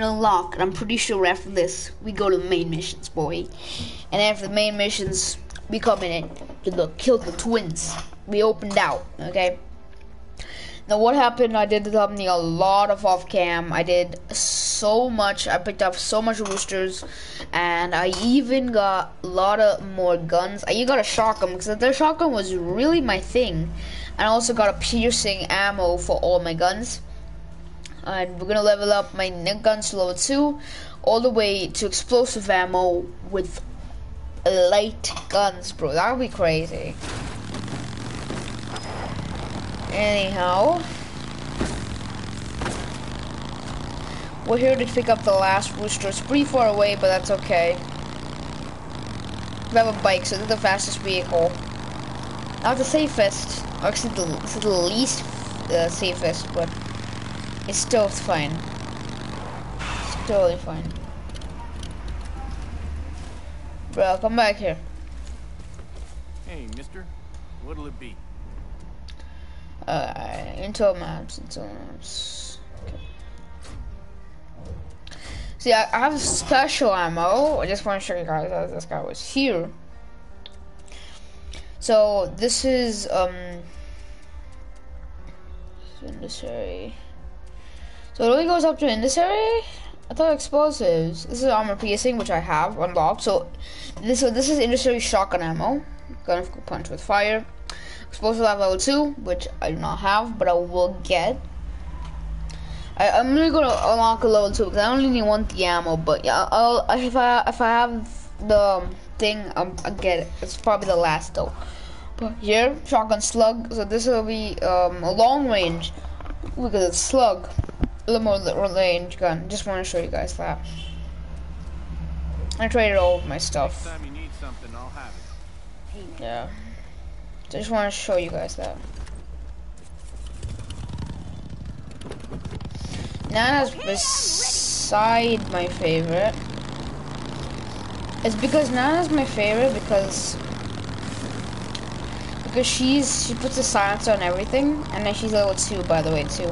unlock, and I'm pretty sure after this, we go to main missions, boy. And after the main missions, we come in and look, kill the twins. We opened out, okay? Now what happened, I did the thumbnail a lot of off cam. I did so much, I picked up so much roosters, and I even got a lot of more guns. I even got a shotgun, because the shotgun was really my thing. And I also got a piercing ammo for all my guns. And we're gonna level up my guns to level 2, all the way to explosive ammo with light guns, bro. That would be crazy. Anyhow. We're here to pick up the last rooster. It's pretty far away, but that's okay. We have a bike, so it's the fastest vehicle. Not the safest. Actually, the, the least uh, safest, but it's still fine. It's totally fine. Bro, come back here. Hey, mister. What'll it be? Uh, Intel maps, Intel maps. Okay. See, I, I have special ammo. I just want to show you guys that this guy was here. So this is um this area. So it only goes up to in this area. I thought explosives. This is armor piercing, which I have unlocked. So this so this is industry shotgun ammo. Gun punch with fire. Explosive level 2, which I do not have, but I will get. I, am gonna unlock a level 2 because I only need one the ammo, but yeah, I'll, if I if I have the thing, um, I'll get it. It's probably the last though. But here, shotgun slug, so this will be um, a long range. because it's slug. A little more range gun. Just want to show you guys that. I traded all of my stuff. Yeah. I just want to show you guys that. Nana's beside my favorite. It's because Nana's my favorite because because she's she puts a silencer on everything and then she's level two by the way too.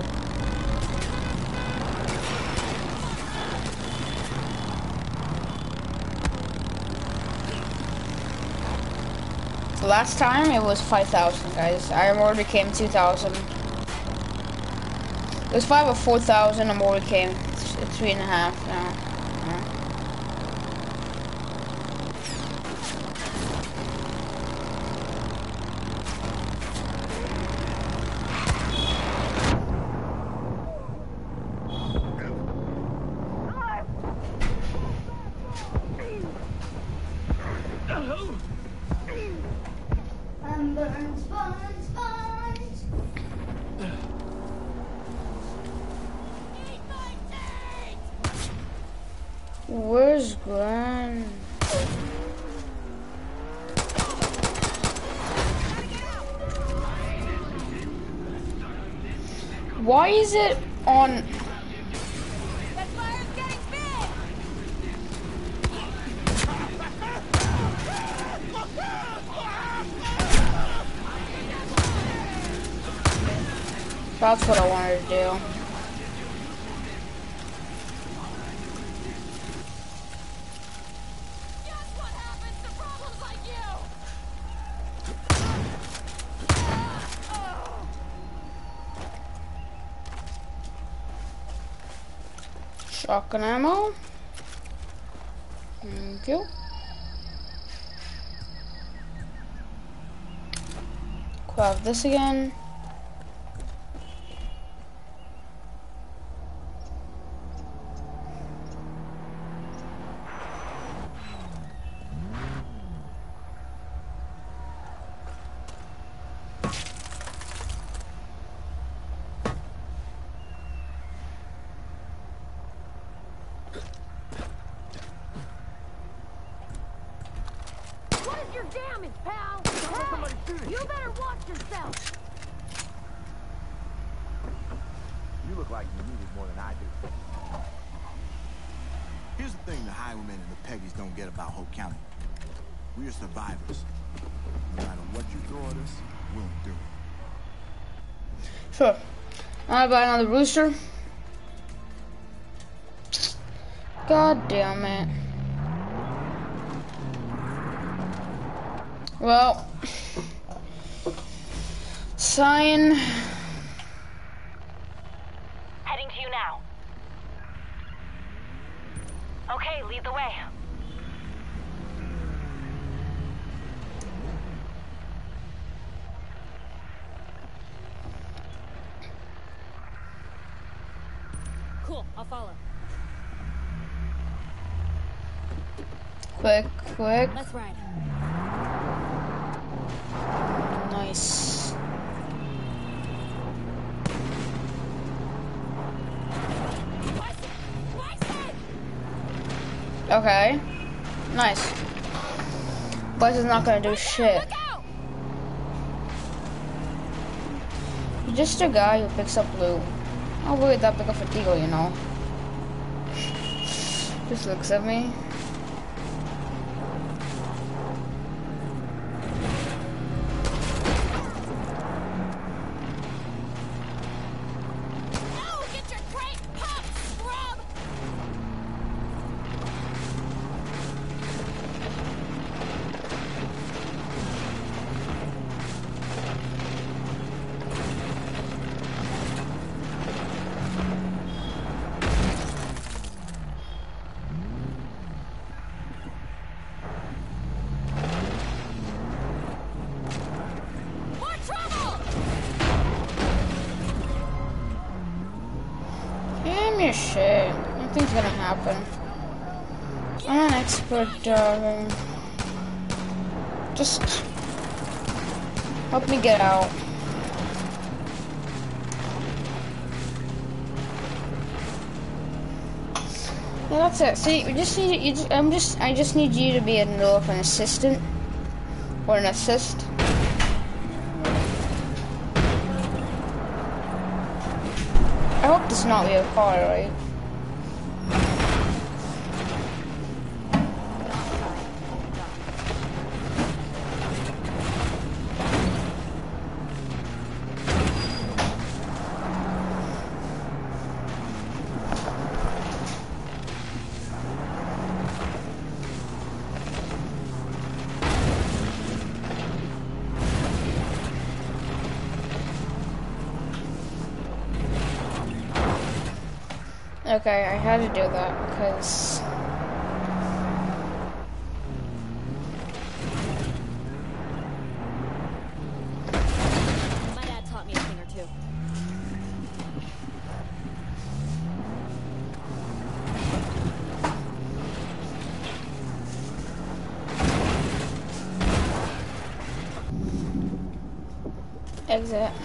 Last time it was 5,000 guys. I already became 2,000. It was 5 or 4,000, I'm already came 3.5 now. Where's Glenn? Why is it That's what I wanted to do. Shotgun ammo. Thank you. Craft this again. Sure. I do. Here's the thing the highwaymen and the Peggies don't get about Hope County. We're survivors. No matter what you throw at us, we'll do. So, I'll buy another rooster. God damn it. Well, sign. Heading to you now. Okay, lead the way. Cool, I'll follow. Quick, quick. Let's ride. Nice. Okay. Nice. Is not gonna do shit. Just a guy who picks up loot. Not really that big of a deal, you know. Just looks at me. Shit. Nothing's gonna happen. I'm an expert, darling. Just help me get out. That's it. See, we just need you. Just, I'm just. I just need you to be a little of an assistant or an assist. I hope this is not your car, right? Had to do that because My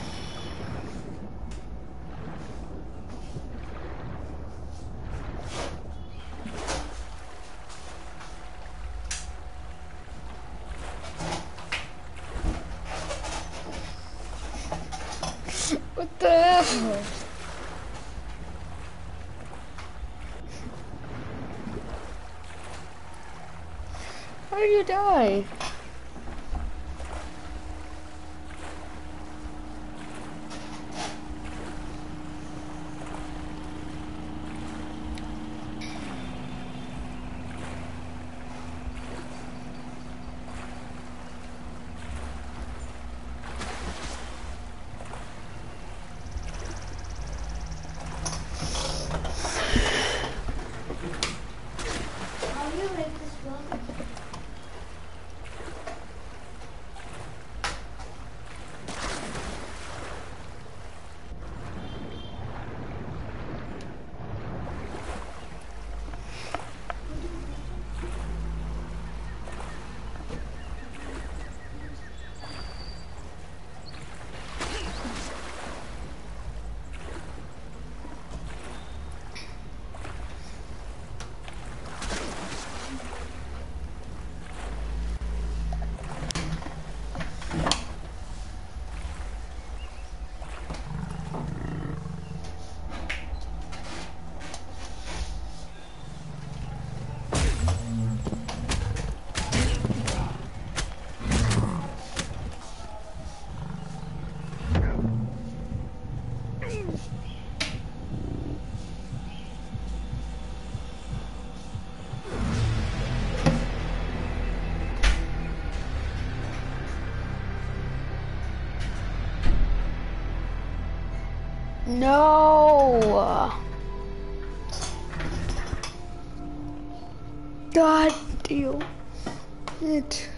it.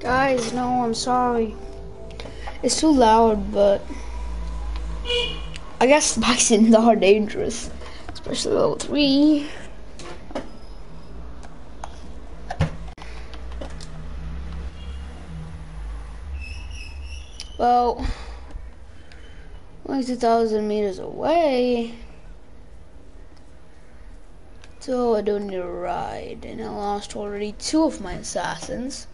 Guys, no, I'm sorry. It's too loud, but I guess bisons are dangerous, especially level three. Well, only 2,000 meters away. So I don't need a ride, and I lost already two of my assassins.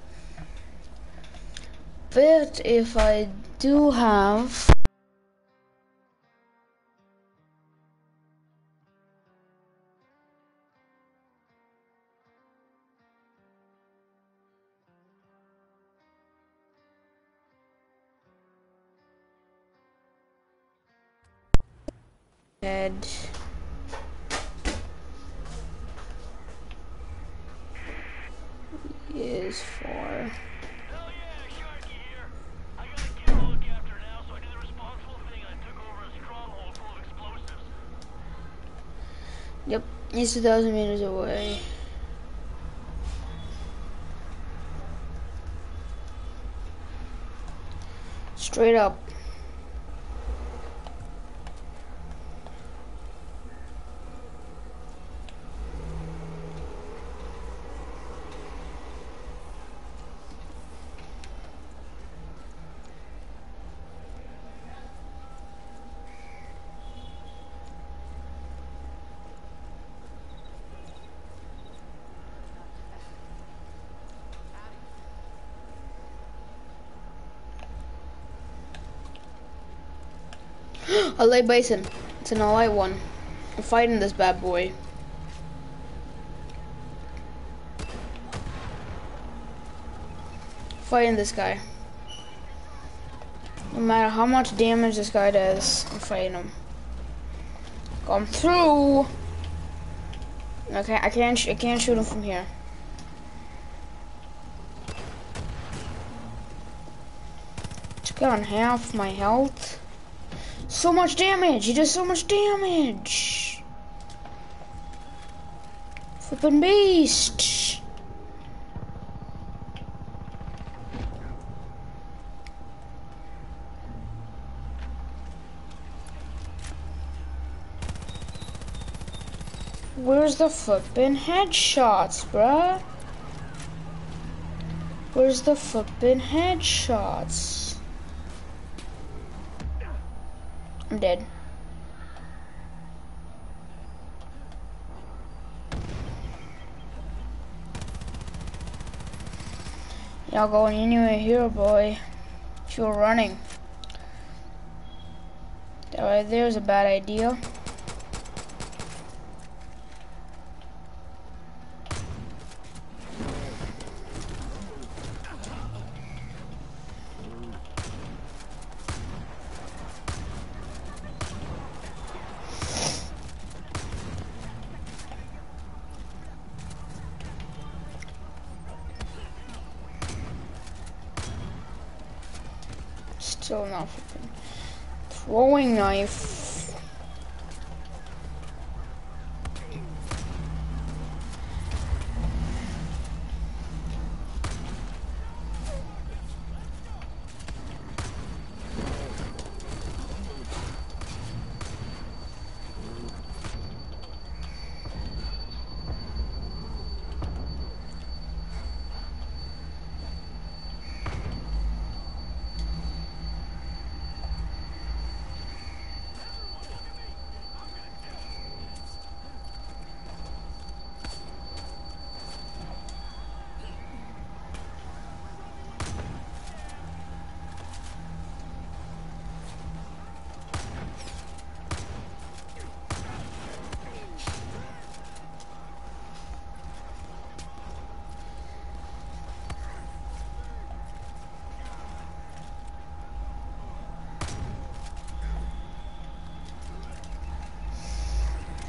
But if I do have head full of explosives. Yep, he's 2,000 meters away. Straight up. A light bison. It's an light one. I'm fighting this bad boy. Fighting this guy. No matter how much damage this guy does, I'm fighting him. Come through. Okay, I can't. I can't shoot him from here. Just got on half my health. So much damage! He does so much damage! Flippin' beast! Where's the flippin' headshots, bruh? Where's the flippin' headshots? I'm dead. Y'all going anywhere here, boy. If you're running. That right there's a bad idea. Still not. Throwing knife.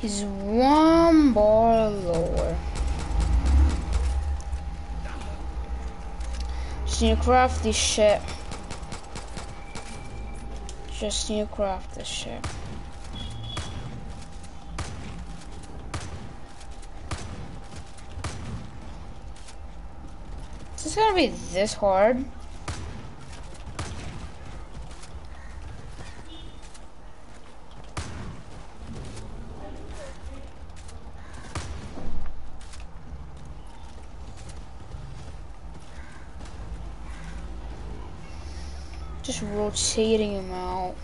He's one bar lower. Just need to craft this shit. Just need to craft this shit. Is this gonna be this hard? Just rotating him out.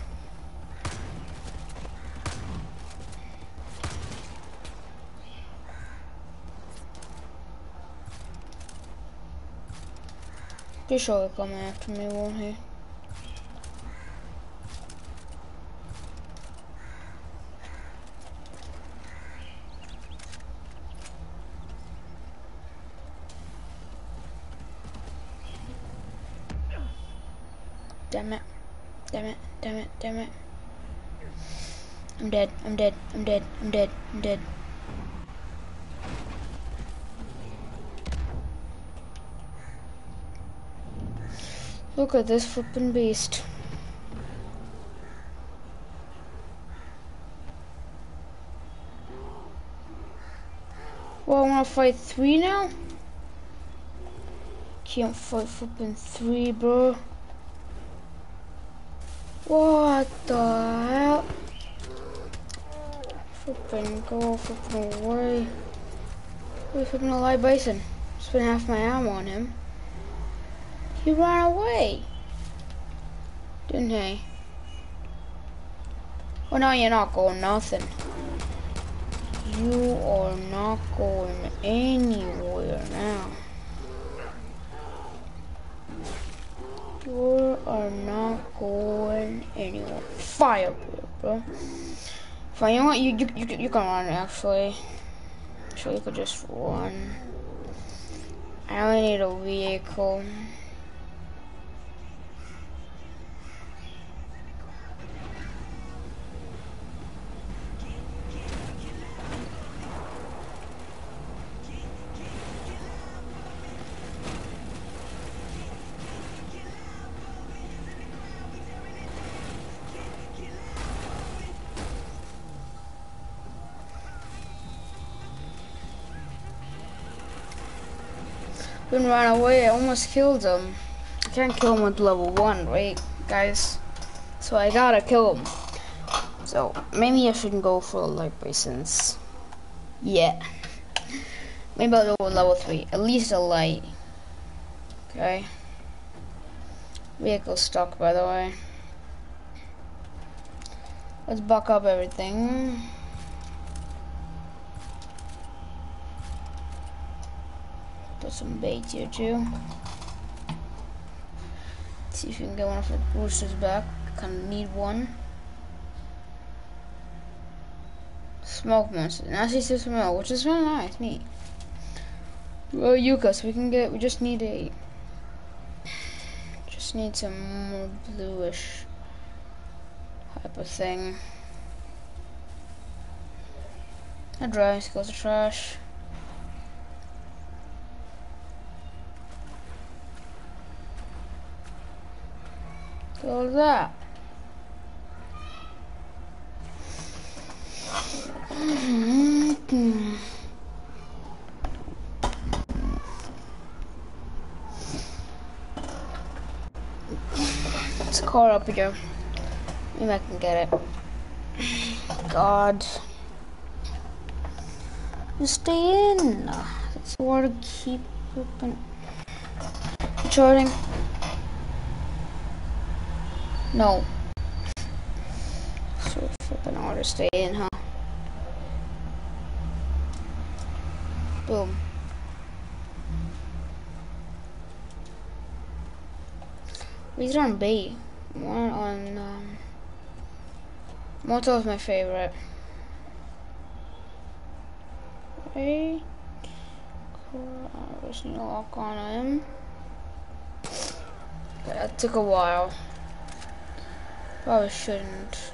Just sure he'll come after me, won't he? Damn it. Damn it. Damn it. I'm dead. I'm dead. I'm dead. I'm dead. I'm dead. Look at this flippin' beast. Well, I wanna fight three now? Can't fight flippin' three, bro. What the hell? Flippin' go flippin' away. We flippin' a live bison. Spent half my ammo on him. He ran away. Didn't he? Well, now you're not going nothing. You are not going anywhere now. You are not going anywhere. Fire, bro. Fine, you know what? You, you, you, you can run, actually. So you could just run. I only need a vehicle. Run away, I almost killed him. I can't kill him with level 1, right, guys? So I gotta kill him. So, maybe I shouldn't go for light basins. Yeah. Maybe I'll go with level 3. At least a light. Okay. Vehicle stuck, by the way. Let's buck up everything. Some bait here too. See if we can get one of the roosters back. Kinda need one. Smoke monster. Now some smoke, which is very nice, neat. Well, Yuka, so we can get, we just need a, just need some more bluish type of thing. That dries, goes to trash. To that. It's a car up again. Maybe I can get it. God. Just stay in. That's where to keep open. Charging. No. So flipping hard to stay in, huh? Boom. These are on B. One on um Moto is my favorite. Okay. Cool. There's no lock on him. That took a while. Probably shouldn't.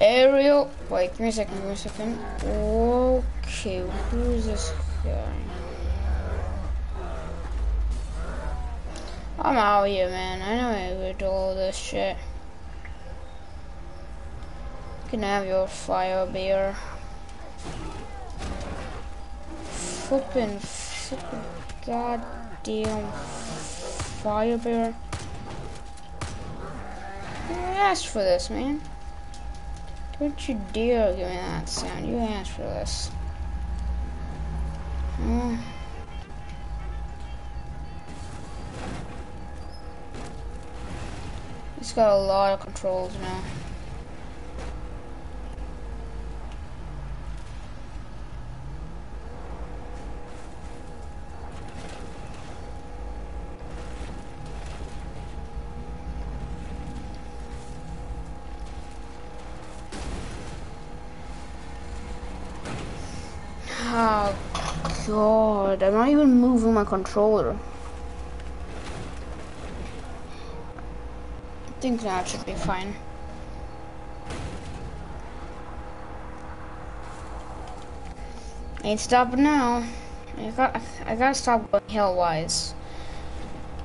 Ariel, Wait, give me a second, give me a second. Okay, who's this guy? I'm out of here, man. I know how to do all this shit. Can have your fire beer. Flippin' flippin' goddamn fire bear. You asked for this, man. Don't you dare give me that sound. You asked for this. Hmm. He's got a lot of controls now. Oh god, I'm not even moving my controller. I think that should be fine. Ain't stopping now. I got I gotta stop going hellwise.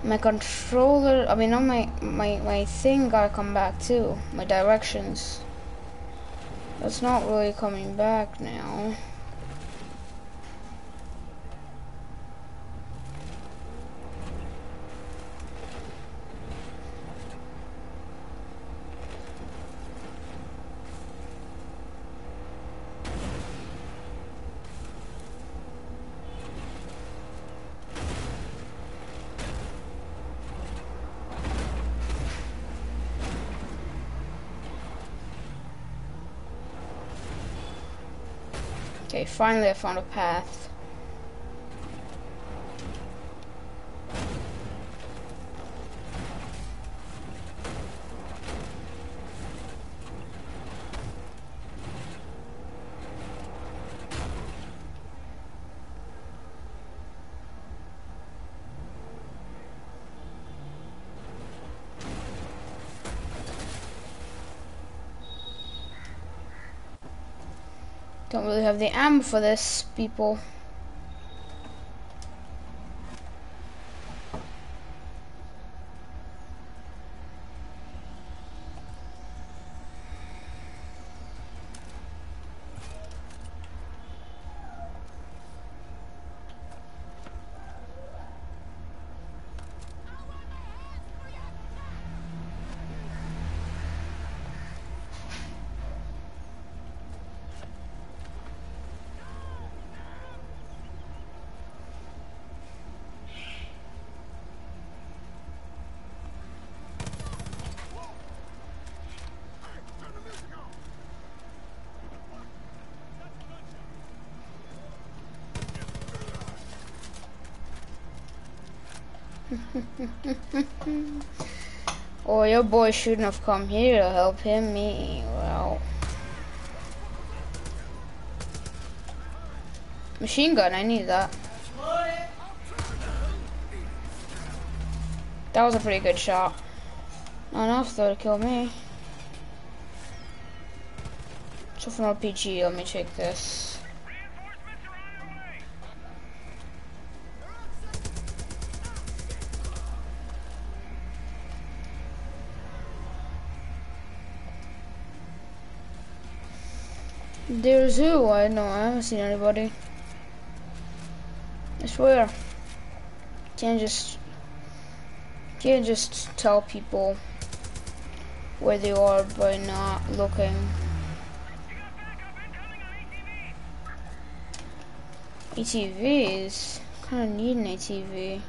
My controller I mean not my my my thing gotta come back too. My directions. That's not really coming back now. Okay, finally I found a path. Don't really have the ammo for this, people. Oh, your boy shouldn't have come here to help him, me. Well. Machine gun, I need that. That was a pretty good shot. Not enough though to kill me. So from RPG, let me take this. Reinforcements are on their way. There's who? I know, I haven't seen anybody. I swear. Can't just can't just tell people where they are by not looking. ATVs? Kinda need an ATV.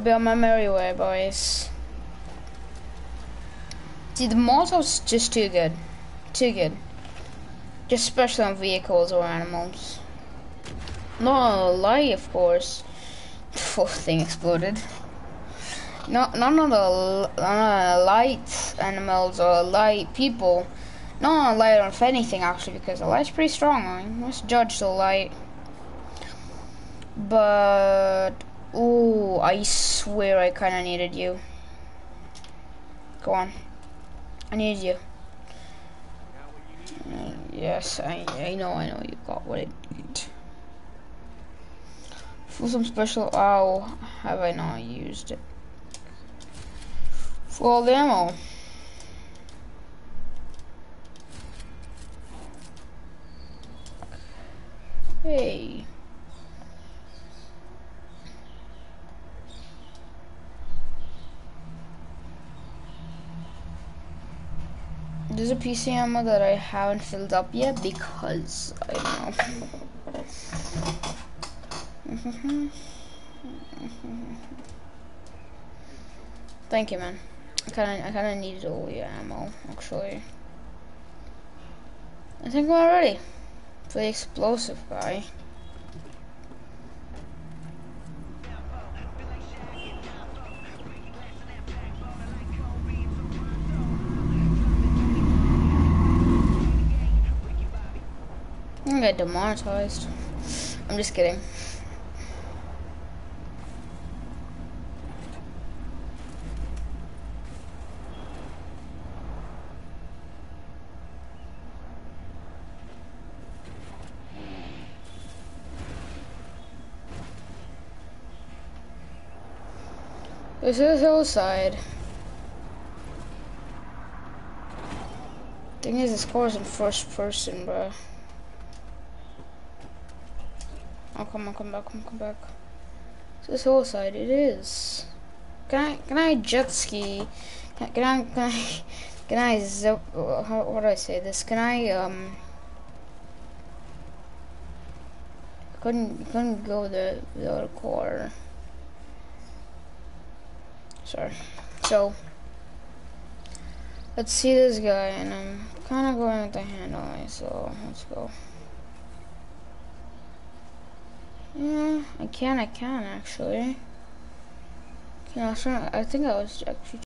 I'll be on my merry way, boys. See, the Molotov's just too good. Too good. Just especially on vehicles or animals. Not No lie, of course. The whole thing exploded. No, not on the light animals or light people. Not the light on anything actually, because the light's pretty strong. I mean, let's judge the light. But ooh, I swear I kind of needed you. Go on, I need you. Yes, I I know I know you got what I need. For some special, oh, have I not used it? Full ammo. Hey. There's a PC ammo that I haven't filled up yet because I don't know. Thank you, man. I kind of, I kind of needed all your ammo, actually. I think we're ready for the explosive guy. Gonna get demonetized. I'm just kidding. This is hillside. Thing is, this car's in first person, bro. Come on, come back, come, come back. This is hillside. It is. Can I, can I jet ski? Can, can I, can I, can I zip? How, what do I say this? Can I um? Couldn't, couldn't go the the other car. Sorry. So, let's see this guy, and I'm kind of going with the handle, so let's go. Yeah, I can, I can actually. I, I think I was actually